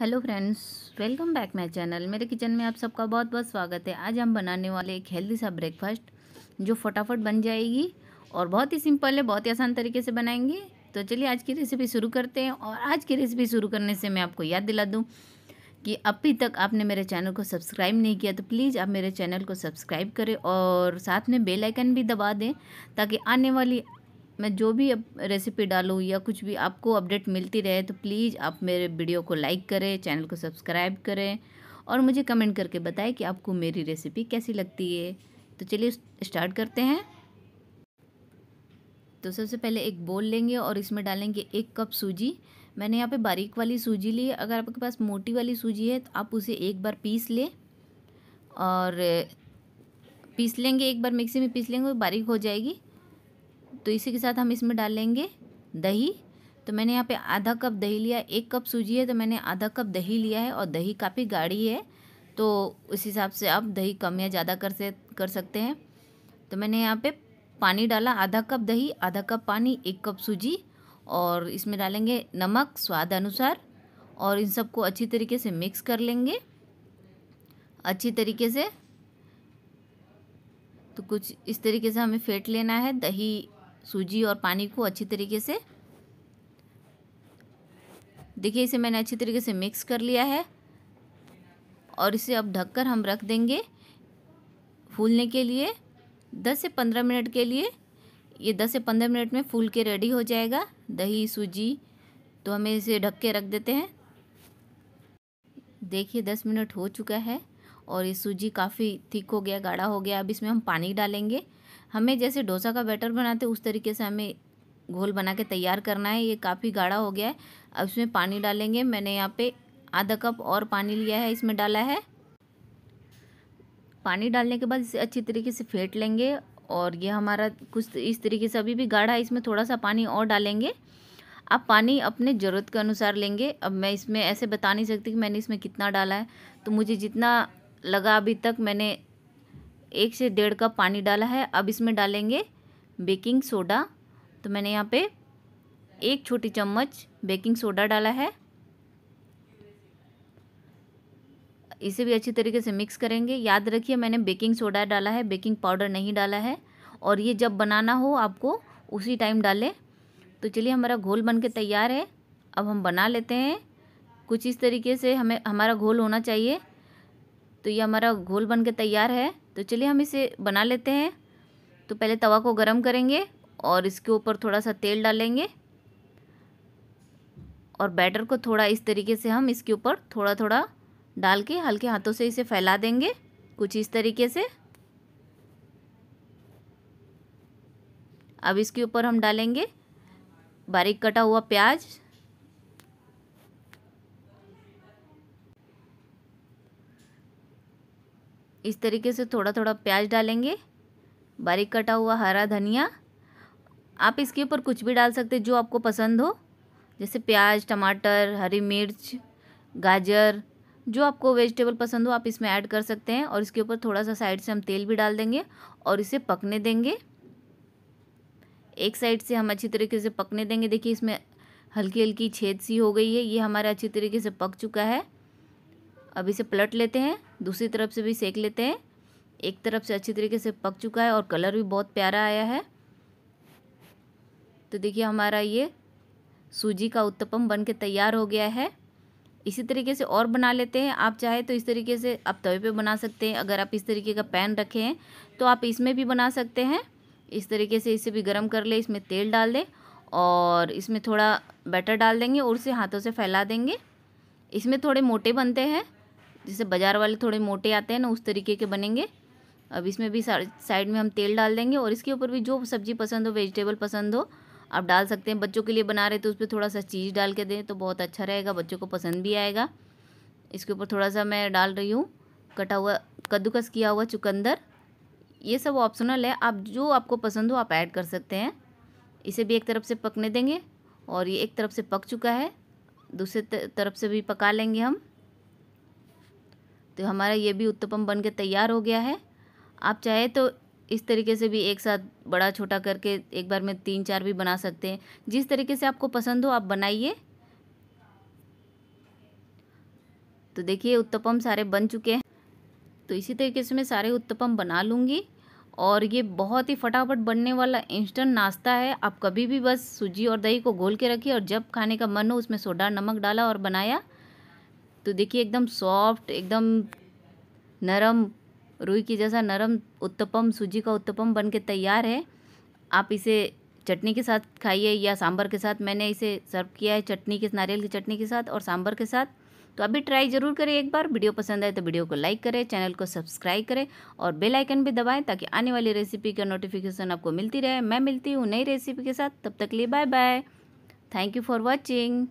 Hello friends, welcome back my channel. मेरे kitchen में आप सबका बहुत बहुत स्वागत है। आज हम बनाने वाले एक हेल्दी सा ब्रेकफास्ट, जो फटाफट बन जाएगी और बहुत ही सिंपल है, बहुत ही आसान तरीके से बनाएँगे। तो चलिए आज की रेसिपी शुरू करते हैं और आज की रेसिपी शुरू करने से मैं आपको याद दिला दूँ कि अभी तक आपने मेरे चैनल को सब्सक्राइब नहीं किया तो प्लीज़ आप मेरे चैनल को सब्सक्राइब करें और साथ में बेल आइकन भी दबा दें ताकि आने वाली मैं जो भी अब रेसिपी डालूँ या कुछ भी आपको अपडेट मिलती रहे तो प्लीज़ आप मेरे वीडियो को लाइक करें चैनल को सब्सक्राइब करें और मुझे कमेंट करके बताएँ कि आपको मेरी रेसिपी कैसी लगती है। तो चलिए स्टार्ट करते हैं। तो सबसे पहले एक बोल लेंगे और इसमें डालेंगे एक कप सूजी। मैंने यहाँ पे बारीक वाली सूजी ली है। अगर आपके पास मोटी वाली सूजी है तो आप उसे एक बार पीस लें और पीस लेंगे, एक बार मिक्सी में पीस लेंगे बारीक हो जाएगी। तो इसी के साथ हम इसमें डालेंगे दही। तो मैंने यहाँ पे आधा कप दही लिया, एक कप सूजी है तो मैंने आधा कप दही लिया है और दही काफ़ी गाढ़ी है। तो उस हिसाब से आप दही कम या ज़्यादा कर से, कर सकते हैं। तो मैंने यहाँ पे पानी डाला, आधा कप दही, आधा कप पानी, एक कप सूजी और इसमें डालेंगे नमक स्वाद अनुसार और इन सबको अच्छी तरीके से मिक्स कर लेंगे। अच्छी तरीके से तो कुछ इस तरीके से हमें फेंट लेना है। दही सूजी और पानी को अच्छी तरीके से। देखिए, इसे मैंने अच्छी तरीके से मिक्स कर लिया है। और इसे अब ढककर हम रख देंगे फूलने के लिए। दस से पंद्रह मिनट के लिए। ये दस से पंद्रह मिनट में फूल के रेडी हो जाएगा। दही, सूजी तो हमें इसे ढक के रख देते हैं। देखिए, दस मिनट हो चुका है और ये सूजी काफ़ी थिक हो गया, गाढ़ा हो गया। अब इसमें हम पानी डालेंगे। हमें जैसे डोसा का बैटर बनाते उस तरीके से हमें घोल बना के तैयार करना है। ये काफ़ी गाढ़ा हो गया है। अब इसमें पानी डालेंगे। मैंने यहाँ पे आधा कप और पानी लिया है, इसमें डाला है। पानी डालने के बाद इसे अच्छी तरीके से फेंट लेंगे और ये हमारा कुछ इस तरीके से अभी भी गाढ़ा है। इसमें थोड़ा सा पानी और डालेंगे। आप पानी अपने ज़रूरत के अनुसार लेंगे। अब मैं इसमें ऐसे बता नहीं सकती कि मैंने इसमें कितना डाला है। तो मुझे जितना लगा अभी तक मैंने एक से डेढ़ कप पानी डाला है। अब इसमें डालेंगे बेकिंग सोडा। तो मैंने यहाँ पे एक छोटी चम्मच बेकिंग सोडा डाला है। इसे भी अच्छी तरीके से मिक्स करेंगे। याद रखिए, मैंने बेकिंग सोडा डाला है, बेकिंग पाउडर नहीं डाला है। और ये जब बनाना हो आपको, उसी टाइम डालें। तो चलिए, हमारा घोल बन के तैयार है। अब हम बना लेते हैं। कुछ इस तरीके से हमें, हमारा घोल होना चाहिए। तो ये हमारा घोल बन के तैयार है। तो चलिए हम इसे बना लेते हैं। तो पहले तवा को गरम करेंगे और इसके ऊपर थोड़ा सा तेल डालेंगे। और बैटर को थोड़ा इस तरीके से हम इसके ऊपर थोड़ा थोड़ा डाल के हल्के हाथों से इसे फैला देंगे, कुछ इस तरीके से। अब इसके ऊपर हम डालेंगे बारीक कटा हुआ प्याज। इस तरीके से थोड़ा थोड़ा प्याज डालेंगे। बारीक कटा हुआ हरा धनिया। आप इसके ऊपर कुछ भी डाल सकते जो आपको पसंद हो। जैसे प्याज, टमाटर, हरी मिर्च, गाजर, जो आपको वेजिटेबल पसंद हो, आप इसमें ऐड कर सकते हैं। और इसके ऊपर थोड़ा सा साइड से हम तेल भी डाल देंगे और इसे पकने देंगे। एक साइड से हम अच्छी तरीके से पकने देंगे। देखिए, इसमें हल्की हल्की छेद सी हो गई है। ये हमारा अच्छी तरीके से पक चुका है। अब इसे पलट लेते हैं, दूसरी तरफ़ से भी सेक लेते हैं। एक तरफ़ से अच्छी तरीके से पक चुका है और कलर भी बहुत प्यारा आया है। तो देखिए हमारा ये सूजी का उत्तपम बन के तैयार हो गया है। इसी तरीके से और बना लेते हैं। आप चाहे तो इस तरीके से आप तवे पे बना सकते हैं। अगर आप इस तरीके का पैन रखे हैं तो आप इसमें भी बना सकते हैं। इस तरीके से इसे भी गर्म कर ले, इसमें तेल डाल दें और इसमें थोड़ा बैटर डाल देंगे और उसे हाथों से फैला देंगे। इसमें थोड़े मोटे बनते हैं। जैसे बाज़ार वाले थोड़े मोटे आते हैं ना, उस तरीके के बनेंगे। अब इसमें भी साइड में हम तेल डाल देंगे और इसके ऊपर भी जो सब्ज़ी पसंद हो, वेजिटेबल पसंद हो, आप डाल सकते हैं। बच्चों के लिए बना रहे तो उस पर थोड़ा सा चीज़ डाल के दें तो बहुत अच्छा रहेगा, बच्चों को पसंद भी आएगा। इसके ऊपर थोड़ा सा मैं डाल रही हूँ, कटा हुआ, कद्दूकस किया हुआ चुकंदर। ये सब ऑप्शनल है, आप जो आपको पसंद हो आप ऐड कर सकते हैं। इसे भी एक तरफ़ से पकने देंगे और ये एक तरफ़ से पक चुका है, दूसरे तरफ़ से भी पका लेंगे हम। तो हमारा ये भी उत्तपम बन के तैयार हो गया है। आप चाहे तो इस तरीके से भी एक साथ बड़ा छोटा करके एक बार में तीन चार भी बना सकते हैं। जिस तरीके से आपको पसंद हो, आप बनाइए। तो देखिए, उत्तपम सारे बन चुके हैं। तो इसी तरीके से मैं सारे उत्तपम बना लूँगी। और ये बहुत ही फटाफट बनने वाला इंस्टेंट नाश्ता है। आप कभी भी बस सूजी और दही को घोल के रखिए और जब खाने का मन हो, उसमें सोडा, नमक डाला और बनाया। तो देखिए, एकदम सॉफ्ट एकदम नरम, रुई की जैसा नरम उत्तपम, सूजी का उत्तपम बन के तैयार है। आप इसे चटनी के साथ खाइए या सांभर के साथ। मैंने इसे सर्व किया है चटनी के, नारियल की चटनी के साथ और सांभर के साथ। तो अभी ट्राई ज़रूर करें एक बार। वीडियो पसंद आए तो वीडियो को लाइक करें चैनल को सब्सक्राइब करें और बेल आइकन भी दबाएँ ताकि आने वाली रेसिपी का नोटिफिकेशन आपको मिलती रहे। मैं मिलती हूँ नई रेसिपी के साथ। तब तक लिए bye bye thank you for watching